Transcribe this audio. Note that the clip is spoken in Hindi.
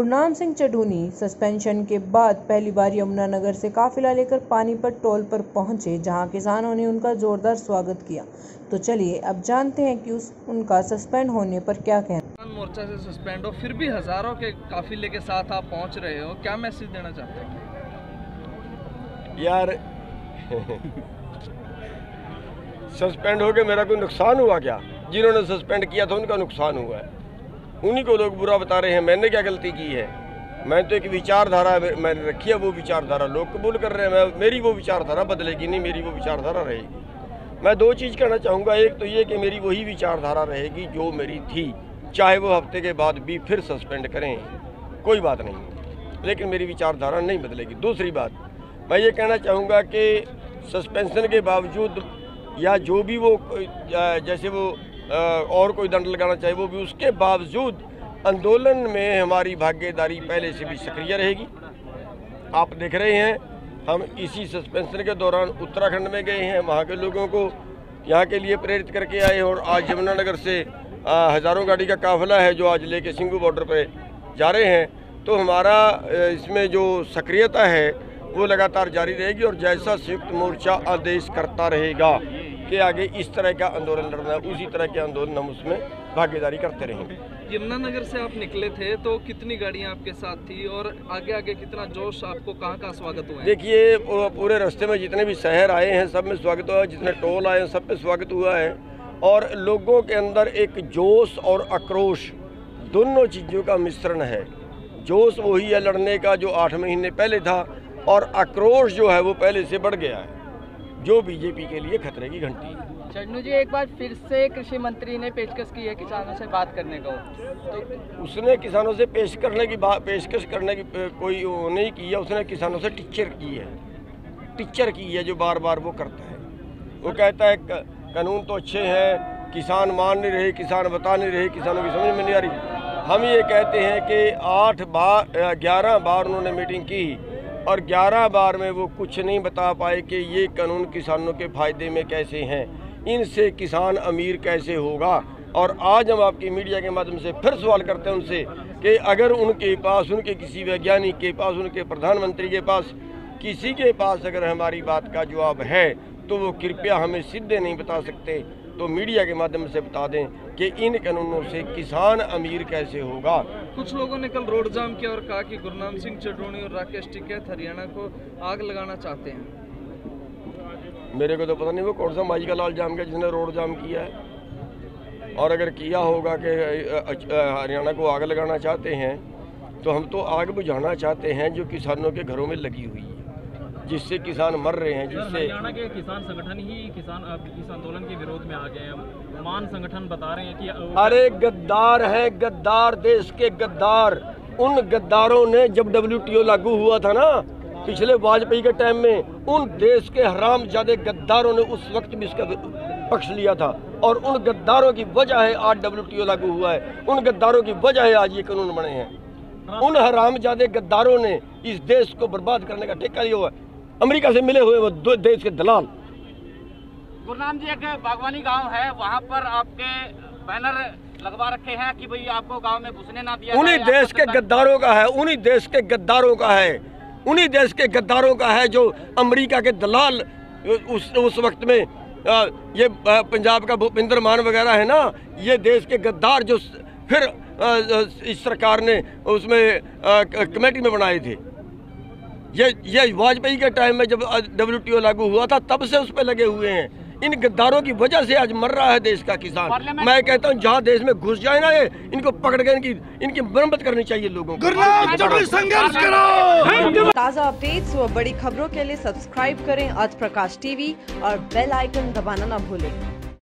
गुरनाम सिंह चढ़ूनी सस्पेंशन के बाद पहली बार यमुनानगर से काफिला लेकर पानीपत टोल पर पहुँचे जहाँ किसानों ने उनका जोरदार स्वागत किया। तो चलिए अब जानते हैं कि उस उनका सस्पेंड होने पर क्या कहना किसान मोर्चा से सस्पेंड हो फिर भी हज़ारों के काफिले के साथ आप पहुँच रहे हो क्या मैसेज देना चाहते हो? यार सस्पेंड हो के मेरा कोई नुकसान हुआ क्या? जिन्होंने सस्पेंड किया था उनका नुकसान हुआ है। उन्हीं को लोग बुरा बता रहे हैं, मैंने क्या गलती की है? मैं तो एक विचारधारा मैंने रखी है वो विचारधारा। लोग कबूल कर रहे हैं, मैं मेरी वो विचारधारा बदलेगी नहीं, मेरी वो विचारधारा रहेगी। मैं दो चीज़ कहना चाहूँगा। एक तो ये कि मेरी वही विचारधारा रहेगी जो मेरी थी, चाहे वो हफ़्ते के बाद भी फिर सस्पेंड करें। कोई बात नहीं। लेकिन मेरी विचारधारा नहीं बदलेगी। दूसरी बात, मैं ये कहना चाहूँगा कि सस्पेंशन के बावजूद या जो भी वो जैसे वो और कोई दंड लगाना चाहे वो भी उसके बावजूद आंदोलन में हमारी भागीदारी पहले से भी सक्रिय रहेगी। आप देख रहे हैं हम इसी सस्पेंशन के दौरान उत्तराखंड में गए हैं वहाँ के लोगों को यहाँ के लिए प्रेरित करके आए और आज यमुनानगर से आ, हज़ारों गाड़ी का काफिला है जो आज लेके सिंगू बॉर्डर पर जा रहे हैं। तो हमारा इसमें जो सक्रियता है वो लगातार जारी रहेगी और जैसा संयुक्त मोर्चा आदेश करता रहेगा। कि आगे इस तरह का आंदोलन लड़ना है उसी तरह के आंदोलन हम उसमें भागीदारी करते रहेंगे यमुनानगर से आप निकले थे तो कितनी गाड़ियाँ आपके साथ थी और आगे आगे कितना जोश आपको कहाँ कहाँ स्वागत हुआ देखिए पूरे रास्ते में जितने भी शहर आए हैं सब में स्वागत हुआ है जितने टोल आए हैं सब पे स्वागत हुआ है। और लोगों के अंदर एक जोश और आक्रोश दोनों चीज़ों का मिश्रण है। जोश वही है लड़ने का जो आठ महीने पहले था और आक्रोश जो है वो पहले से बढ़ गया है। जो बीजेपी के लिए खतरे की घंटी है। चन्नू जी एक बार फिर से कृषि मंत्री ने पेशकश की है किसानों से बात करने को। तो उसने किसानों से पेश करने की बात पेशकश करने की कोई नहीं की है उसने किसानों से टिक्चर की है। टिक्चर की है जो बार बार वो करता है। वो कहता है कानून तो अच्छे हैं किसान मान नहीं रहे किसान बता नहीं रहे किसानों की समझ में नहीं आ रही। हम ये कहते हैं कि आठ बार ग्यारह बार उन्होंने मीटिंग की। और 11 बार में वो कुछ नहीं बता पाए कि ये कानून किसानों के फ़ायदे में कैसे हैं। इनसे किसान अमीर कैसे होगा? और आज हम आपकी मीडिया के माध्यम से फिर सवाल करते हैं उनसे कि अगर उनके पास, उनके किसी वैज्ञानिक के पास, उनके प्रधानमंत्री के पास, किसी के पास अगर हमारी बात का जवाब है तो वो कृपया हमें सीधे नहीं बता सकते। तो मीडिया के माध्यम से बता दें कि इन कानूनों से किसान अमीर कैसे होगा? कुछ लोगों ने कल रोड जाम किया और कहा कि गुरनाम सिंह चड्रोनी और राकेश टिकैत हरियाणा को आग लगाना चाहते हैं। मेरे को तो पता नहीं वो कौन सा माजी का लाल जाम किया जिसने रोड जाम किया है। और अगर किया होगा कि हरियाणा को आग लगाना चाहते हैं तो हम तो आग बुझाना चाहते हैं जो किसानों के घरों में लगी हुई है। जिससे किसान मर रहे हैं जिससे हरियाणा के किसान संगठन ही किसान इस आंदोलन के विरोध में आ गए हैं। मान संगठन बता रहे हैं कि अरे गद्दार है गद्दार देश के गद्दार। उन गद्दारों ने जब डब्ल्यू लागू हुआ था ना पिछले वाजपेयी के टाइम में उन देश के हराम ज़्यादा गद्दारों ने उस वक्त भी इसका पक्ष लिया था। और उन गद्दारों की वजह है आज डब्ल्यू लागू हुआ है। उन गद्दारों की वजह है आज ये कानून बने हैं। उन हराम ज़्यादा गद्दारों ने इस देश को बर्बाद करने का ठेका लिया हुआ है। अमेरिका से मिले हुए वो दो देश के दलाल। गुरनाम जी एक बागवानी गाँव है वहाँ पर आपके बैनर लगवा रखे हैं कि भाई आपको गाँव में घुसने ना दिया उन्हीं देश के गद्दारों का है उन्हीं देश के गद्दारों का है उन्हीं देश के गद्दारों का है जो अमेरिका के दलाल उस उस वक्त में ये पंजाब का भूपिंदर मान वगैरह है ना ये देश के गद्दार जो फिर इस सरकार ने उसमें कमेटी में बनाए थे। ये ये वाजपेयी के टाइम में जब डब्ल्यू लागू हुआ था तब से उस पर लगे हुए हैं। इन गद्दारों की वजह से आज मर रहा है देश का किसान। मैं कहता हूँ जहाँ देश में घुस जाए ना ये इनको पकड़ के इनकी इनकी मरम्मत करनी चाहिए लोगों को। संघर्ष करो! ताज़ा अपडेट्स व बड़ी खबरों के लिए सब्सक्राइब करें आज प्रकाश टीवी और बेल आइकन दबाना न भूलें।